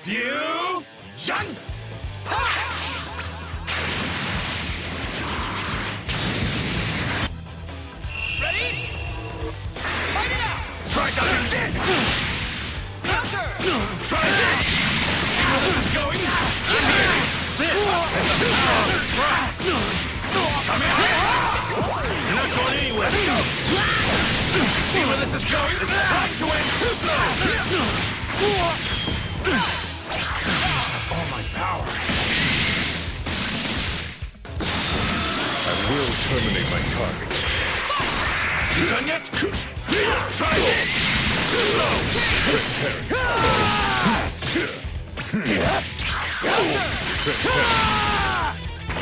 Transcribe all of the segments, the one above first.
Fusion! Ready? Fight it out! Try dodging this! Counter! No! Try this! See where this is going? Come here! This is too slow! Try! Come here! You're not going anywhere! Let's go! See where this is going? It's time to end! Too slow! All my power. I will terminate my target. You done yet? Try this! Too slow! Transparent.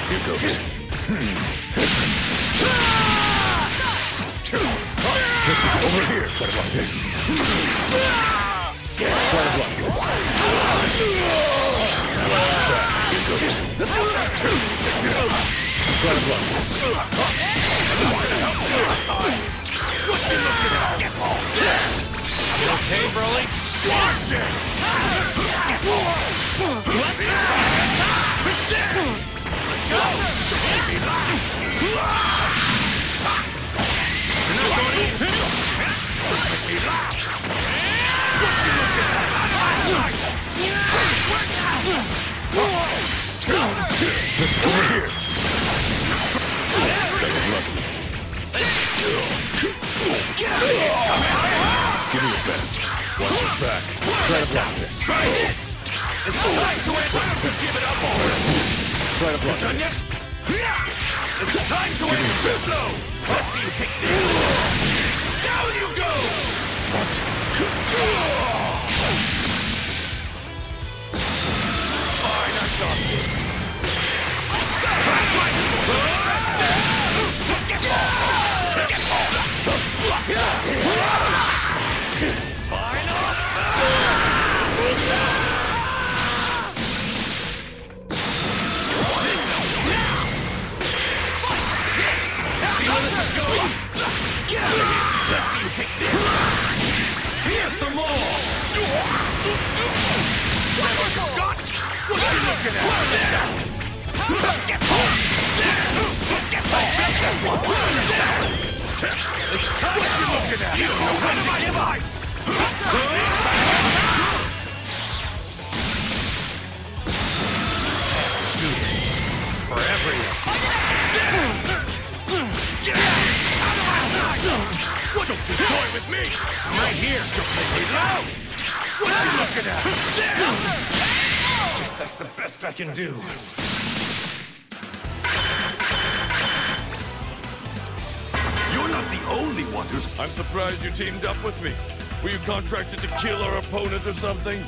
Here goes. Over here. Try to block this. Try to block Try to block. What you looking at? Get off! You okay, Broly? Watch it! Let's Give me your best. Watch your back. Try to block this. Try this! It's time to end! Don't you give it up already? Try to block Done yet? this. It's time to end! Too slow! Let's see you take this! Down you go! This! Here's some more! All you got? What you looking at? Get off! Get off! What you looking at? You know when to give up! Don't you toy with me? Right here, don't make me loud! What are you looking at? Guess that's the best I can do. You're not the only one who's... I'm surprised you teamed up with me. Were you contracted to kill our opponent or something?